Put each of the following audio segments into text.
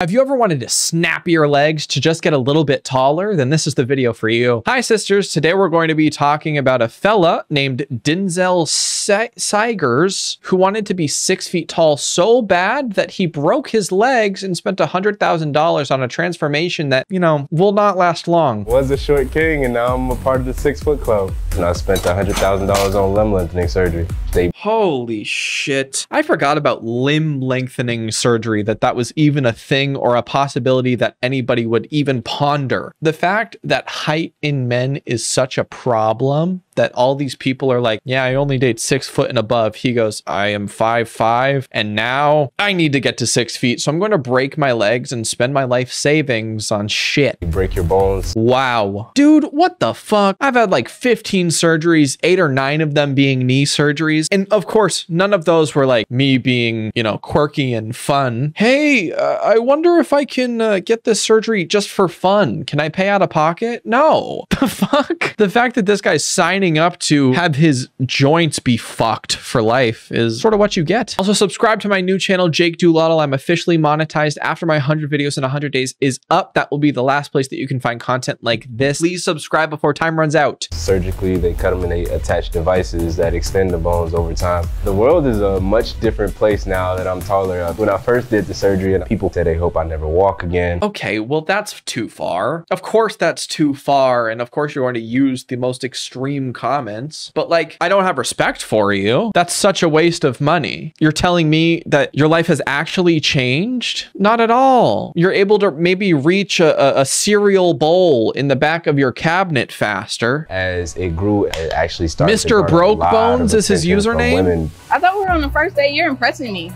Have you ever wanted to snap your legs to just get a little bit taller? Then this is the video for you. Hi, sisters. Today we're going to be talking about a fella named Denzel Sigers who wanted to be six feet tall so bad that he broke his legs and spent $100,000 on a transformation that, you know, will not last long. Was a short king and now I'm a part of the six foot club. And I spent $100,000 on limb lengthening surgery. They Holy shit. I forgot about limb lengthening surgery, that that was even a thing thing or a possibility that anybody would even ponder. The fact that height in men is such a problem that all these people are like, yeah, I only date six foot and above. He goes, I am five five, and now I need to get to six feet. So I'm going to break my legs and spend my life savings on shit. You break your bones. Wow. Dude, what the fuck? I've had like 15 surgeries, eight or nine of them being knee surgeries. And of course, none of those were like me being, you know, quirky and fun. Hey, uh, I wonder if I can uh, get this surgery just for fun. Can I pay out of pocket? No. The fuck? The fact that this guy's signing signing up to have his joints be fucked for life is sort of what you get. Also, subscribe to my new channel, Jake Doolittle. I'm officially monetized after my 100 videos in 100 days is up. That will be the last place that you can find content like this. Please subscribe before time runs out. Surgically, they cut them and they attach devices that extend the bones over time. The world is a much different place now that I'm taller. When I first did the surgery, and people said they hope I never walk again. Okay, well, that's too far. Of course, that's too far. And of course, you're going to use the most extreme comments, but like, I don't have respect for you. That's such a waste of money. You're telling me that your life has actually changed? Not at all. You're able to maybe reach a, a cereal bowl in the back of your cabinet faster. As it grew, it actually started. Mr. Broke Bones is his username. I thought we were on the first day. You're impressing me.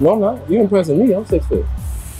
No, I'm not. You're impressing me. I'm six foot.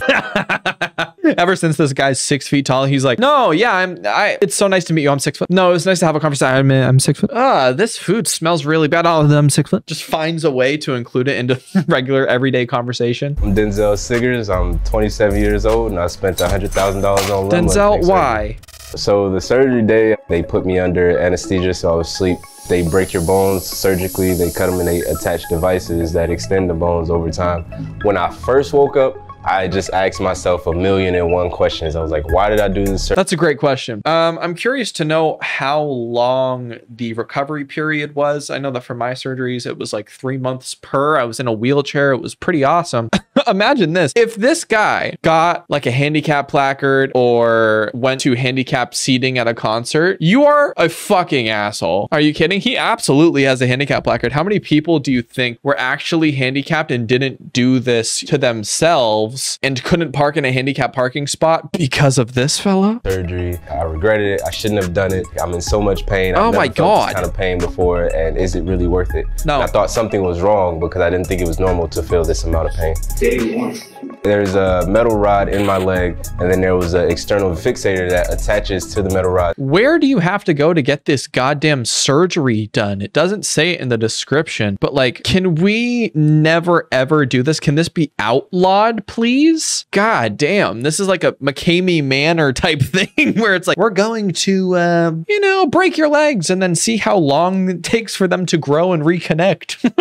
Ever since this guy's six feet tall, he's like, no, yeah, I'm. I. It's so nice to meet you. I'm six foot. No, it's nice to have a conversation. I'm, I'm six foot. Ah, this food smells really bad. All of them six foot. Just finds a way to include it into regular everyday conversation. I'm Denzel Sigers. I'm 27 years old, and I spent hundred thousand dollars on Denzel. Why? So the surgery day, they put me under anesthesia, so I was asleep. They break your bones surgically. They cut them and they attach devices that extend the bones over time. When I first woke up, I just asked myself a million and one questions. I was like, why did I do this? That's a great question. Um, I'm curious to know how long the recovery period was. I know that for my surgeries, it was like three months per. I was in a wheelchair. It was pretty awesome. Imagine this. If this guy got like a handicap placard or went to handicap seating at a concert, you are a fucking asshole. Are you kidding? He absolutely has a handicap placard. How many people do you think were actually handicapped and didn't do this to themselves? and couldn't park in a handicap parking spot because of this fella? Surgery. I regretted it. I shouldn't have done it. I'm in so much pain. I've oh my God. kind of pain before. And is it really worth it? No. And I thought something was wrong because I didn't think it was normal to feel this amount of pain. Day one. There's a metal rod in my leg, and then there was an external fixator that attaches to the metal rod. Where do you have to go to get this goddamn surgery done? It doesn't say it in the description, but like, can we never ever do this? Can this be outlawed, please? God damn, this is like a McKamey Manor type thing where it's like, we're going to, uh, you know, break your legs and then see how long it takes for them to grow and reconnect.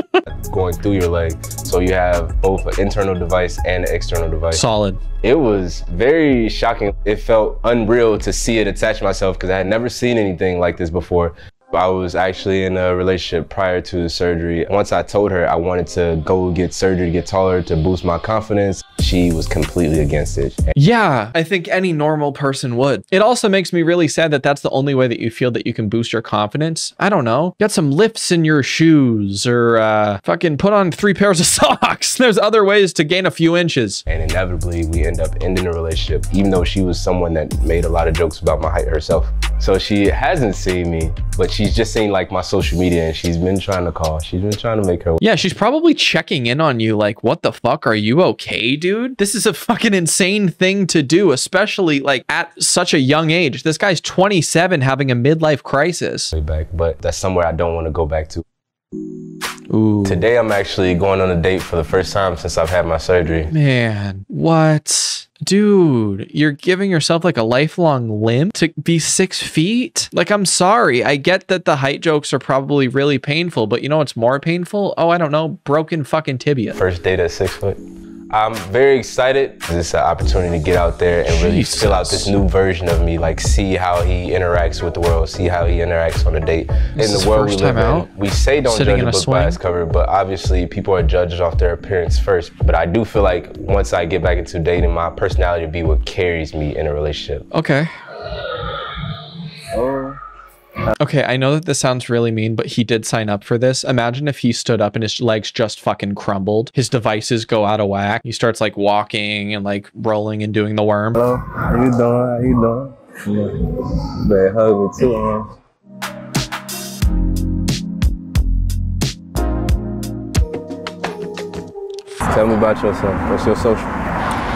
going through your leg. So you have both an internal device and an external device. Solid. It was very shocking. It felt unreal to see it attach myself because I had never seen anything like this before. I was actually in a relationship prior to the surgery. Once I told her I wanted to go get surgery to get taller to boost my confidence, she was completely against it. Yeah, I think any normal person would. It also makes me really sad that that's the only way that you feel that you can boost your confidence. I don't know. Get some lifts in your shoes or uh, fucking put on three pairs of socks. There's other ways to gain a few inches. And inevitably, we end up ending a relationship, even though she was someone that made a lot of jokes about my height herself. So she hasn't seen me, but she's just seen like my social media and she's been trying to call. She's been trying to make her. Yeah, she's probably checking in on you like, what the fuck? Are you okay, dude? This is a fucking insane thing to do, especially like at such a young age. This guy's 27 having a midlife crisis. Back, but that's somewhere I don't want to go back to. Ooh. Today I'm actually going on a date for the first time since I've had my surgery. Man, what? Dude, you're giving yourself like a lifelong limp to be six feet? Like, I'm sorry. I get that the height jokes are probably really painful, but you know what's more painful? Oh, I don't know. Broken fucking tibia. First date at six foot. I'm very excited. This is an opportunity to get out there and really Jesus. fill out this new version of me, like see how he interacts with the world, see how he interacts on a date. Is in this the world we live in, out? we say don't Sitting judge a a book swing? by its cover, but obviously people are judged off their appearance first. But I do feel like once I get back into dating, my personality will be what carries me in a relationship. Okay. Okay, I know that this sounds really mean, but he did sign up for this. Imagine if he stood up and his legs just fucking crumbled. His devices go out of whack. He starts like walking and like rolling and doing the worm. Hello, how you doing? How you doing? Yeah. Better hug me too, man. Tell me about yourself. What's your social?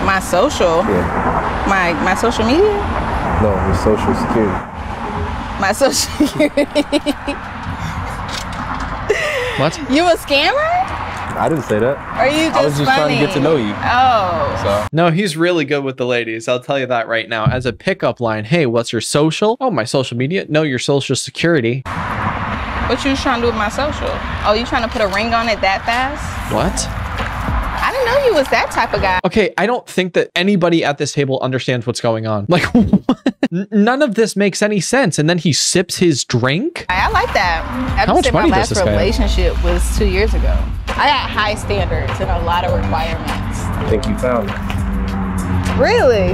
My social, Yeah. my my social media, No, your social security. My social security. What? you a scammer? I didn't say that. Are you just I was just trying to get to know you. Oh. So No, he's really good with the ladies. I'll tell you that right now. As a pickup line, hey, what's your social? Oh, my social media? No, your social security. What you trying to do with my social? Oh, you trying to put a ring on it that fast? What? I didn't know you was that type of guy. Okay, I don't think that anybody at this table understands what's going on. Like, what? None of this makes any sense. And then he sips his drink. I, I like that. I How much said money my does last this guy have? relationship was two years ago. I got high standards and a lot of requirements. I think you found it. Really?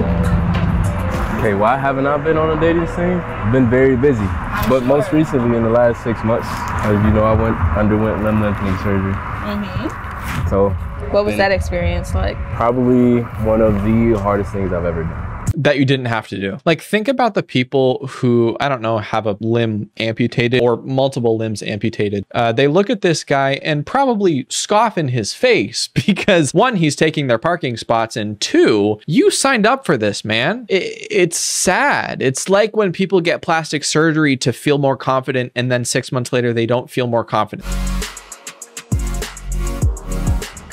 Okay, why haven't I been on a dating scene? Been very busy. but most recently, in the last six months, as you know, I went underwent limb lengthening surgery. hmm So What was that experience like? probably one of the hardest things I've ever done. that you didn't have to do. Like, think about the people who, I don't know, have a limb amputated or multiple limbs amputated. Uh, they look at this guy and probably scoff in his face because one, he's taking their parking spots, and two, you signed up for this, man. I- it's sad. It's like when people get plastic surgery to feel more confident, and then six months later, they don't feel more confident.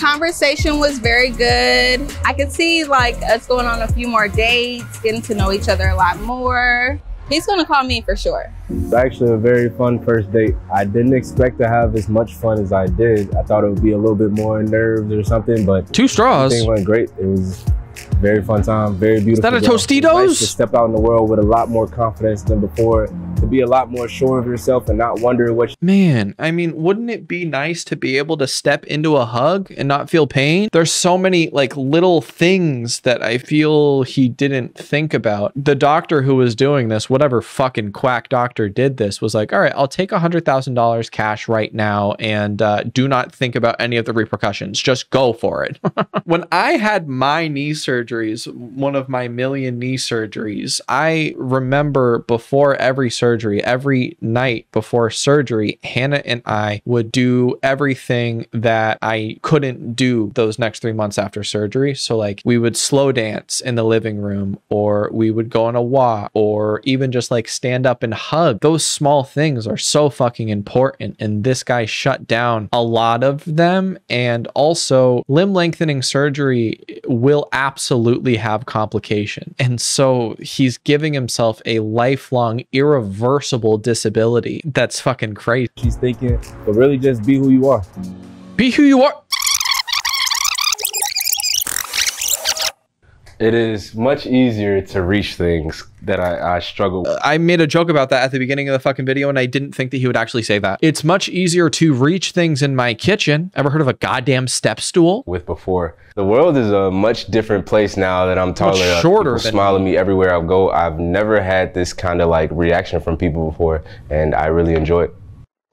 Conversation was very good. I could see like us going on a few more dates, getting to know each other a lot more. He's gonna call me for sure. It's actually a very fun first date. I didn't expect to have as much fun as I did. I thought it would be a little bit more nerves or something, but Two straws. everything went great. It was very fun time, very beautiful. that a girl. Tostitos? Nice to step out in the world with a lot more confidence than before, to be a lot more sure of yourself and not wonder what Man, I mean, wouldn't it be nice to be able to step into a hug and not feel pain? There's so many like little things that I feel he didn't think about. The doctor who was doing this, whatever fucking quack doctor did this, was like, all right, I'll take a $100,000 cash right now and uh, do not think about any of the repercussions. Just go for it. when I had my knee surgeries, one of my million knee surgeries, I remember before every surgery, every night before surgery, Hannah and I would do everything that I couldn't do those next three months after surgery. So, like, we would slow dance in the living room, or we would go on a walk, or even just like stand up and hug. Those small things are so fucking important. And this guy shut down a lot of them. And also, limb lengthening surgery will absolutely have complication. And so, he's giving himself a lifelong, irreversible disability. That's fucking crazy. she's thinking, but really just be who you are. Be who you are. It is much easier to reach things that I, I struggle with. I made a joke about that at the beginning of the fucking video, and I didn't think that he would actually say that. It's much easier to reach things in my kitchen. Ever heard of a goddamn step stool? with before. The world is a much different place now that I'm taller. Uh, shorter People smile at me everywhere I go. I've never had this kind of like reaction from people before, and I really enjoy it.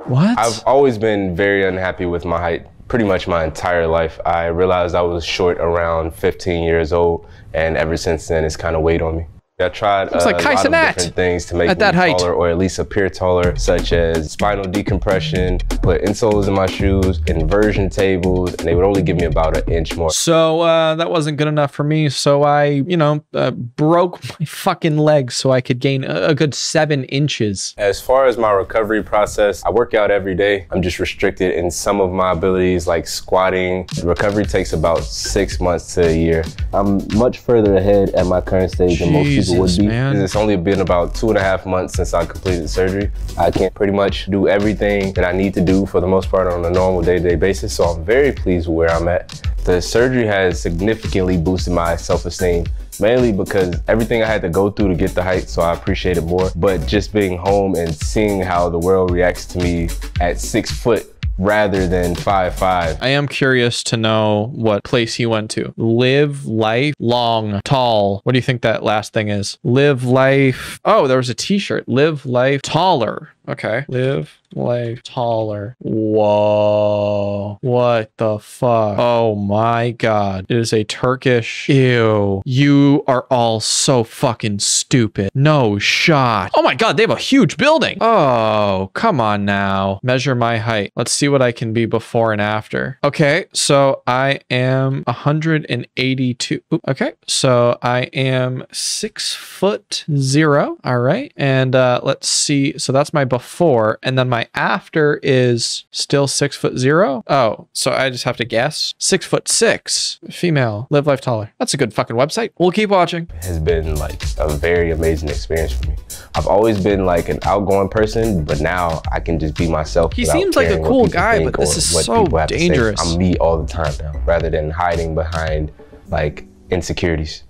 What? I've always been very unhappy with my height pretty much my entire life. I realized I was short around 15 years old, and ever since then, it's kind of weighed on me. I tried uh, like a lot of different things to make at me that height. taller or at least appear taller, such as spinal decompression, put insoles in my shoes, inversion tables, and they would only give me about an inch more. so uh, that wasn't good enough for me. So I, you know, uh, broke my fucking legs so I could gain a, a good seven inches. As far as my recovery process, I work out every day. I'm just restricted in some of my abilities like squatting. Recovery takes about six months to a year. I'm much further ahead at my current stage than most people would be. man. It's only been about two and a half months since I completed surgery. I can pretty much do everything that I need to do for the most part on a normal day-to-day basis. So I'm very pleased with where I'm at. The surgery has significantly boosted my self-esteem, mainly because everything I had to go through to get the height, so I appreciate it more. But just being home and seeing how the world reacts to me at six foot rather than five five. I am curious to know what place he went to. Live life long, tall. What do you think that last thing is? Live life. Oh, there was a t-shirt. Live life taller. Okay. Live life taller. Whoa. What the fuck? Oh my god. It is a Turkish. Ew. You are all so fucking stupid. No shot. Oh my god, they have a huge building. Oh, come on now. Measure my height. Let's see what I can be before and after. Okay, so I am 182. Oop, okay, so I am six foot zero. All right. And uh, let's see. So that's my before. And then my after is still six foot zero. Oh, so I just have to guess. Six foot six. Female. Live life taller. That's a good fucking website. We'll keep watching. has been like a very amazing experience for me. I've always been like an outgoing person, but now I can just be myself. He seems like a cool guy, but this is so people have to say. dangerous. I'm me all the time now, rather than hiding behind like insecurities.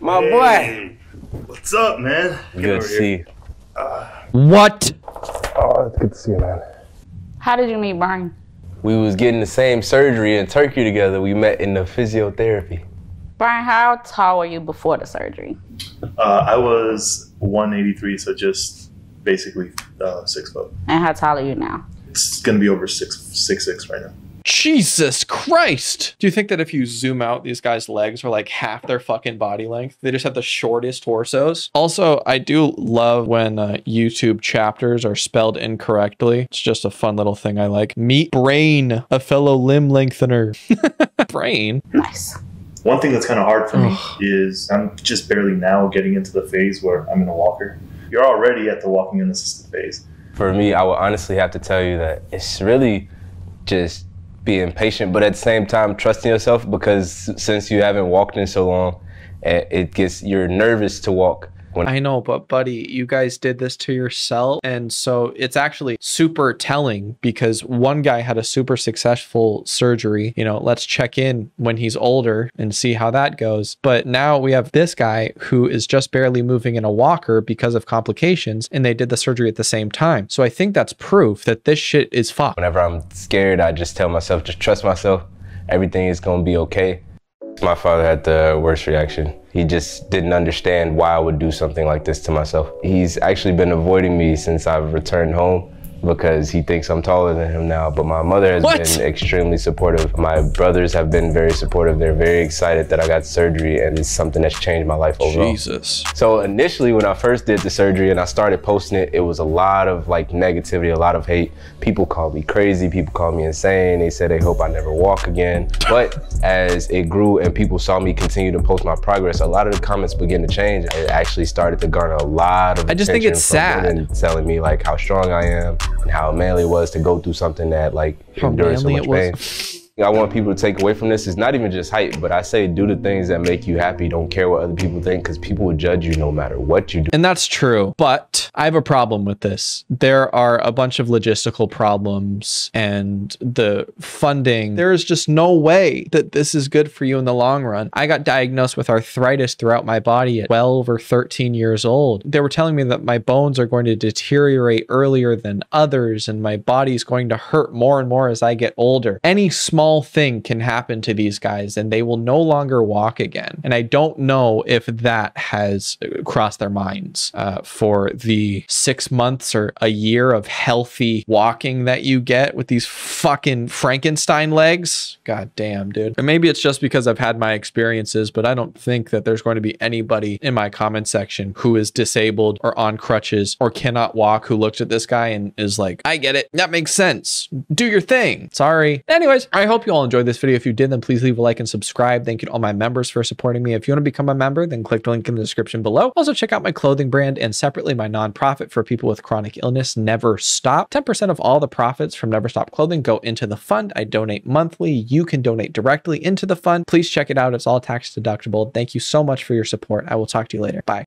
My boy, Hey, what's up, man? Get good to see. you. What? Oh, it's good to see you, man. How did you meet Brian? We was getting the same surgery in Turkey together. We met in the physiotherapy. Brian, how tall were you before the surgery? Uh, I was 183, so just basically uh, six foot. And how tall are you now? It's gonna be over six six six right now. Jesus Christ. Do you think that if you zoom out, these guys' legs are like half their fucking body length? They just have the shortest torsos. Also, I do love when uh, YouTube chapters are spelled incorrectly. It's just a fun little thing I like. Meet Brain, a fellow limb lengthener. Brain? Nice. One thing that's kind of hard for me is I'm just barely now getting into the phase where I'm in a walker. You're already at the walking unassisted phase. For me, I would honestly have to tell you that it's really just being patient, but at the same time trusting yourself because since you haven't walked in so long, eh, it gets you're nervous to walk. When I know, but buddy, you guys did this to yourself. And so it's actually super telling because one guy had a super successful surgery. You know, let's check in when he's older and see how that goes. But now we have this guy who is just barely moving in a walker because of complications, and they did the surgery at the same time. So I think that's proof that this shit is fucked. whenever I'm scared, I just tell myself, just trust myself. Everything is gonna be okay. My father had the worst reaction. He just didn't understand why I would do something like this to myself. He's actually been avoiding me since I've returned home because he thinks I'm taller than him now. But my mother has What? been extremely supportive. My brothers have been very supportive. They're very excited that I got surgery and it's something that's changed my life overall. Jesus. So initially, when I first did the surgery and I started posting it, it was a lot of like negativity, a lot of hate. People called me crazy. People called me insane. They said they hope I never walk again. But as it grew and people saw me continue to post my progress, a lot of the comments began to change. It actually started to garner a lot of. I just think it's sad. telling me like how strong I am how manly it was to go through something that like endured so much pain. I want people to take away from this is not even just height, but I say do the things that make you happy. Don't care what other people think because people will judge you no matter what you do. And that's true. But I have a problem with this. There are a bunch of logistical problems and the funding. There is just no way that this is good for you in the long run. I got diagnosed with arthritis throughout my body at 12 or 13 years old. They were telling me that my bones are going to deteriorate earlier than others and my body's going to hurt more and more as I get older. Any small thing can happen to these guys and they will no longer walk again. And I don't know if that has uh, crossed their minds uh, for the six months or a year of healthy walking that you get with these fucking Frankenstein legs. God damn, dude. And maybe it's just because I've had my experiences, but I don't think that there's going to be anybody in my comment section who is disabled or on crutches or cannot walk who looks at this guy and is like, I get it. That makes sense. Do your thing. Sorry. Anyways, I hope you all enjoyed this video. If you did, then please leave a like and subscribe. Thank you to all my members for supporting me. If you want to become a member, then click the link in the description below. Also, check out my clothing brand and separately my nonprofit for people with chronic illness, Never Stop. 10% of all the profits from Never Stop Clothing go into the fund. I donate monthly. You can donate directly into the fund. Please check it out. It's all tax deductible. Thank you so much for your support. I will talk to you later. Bye.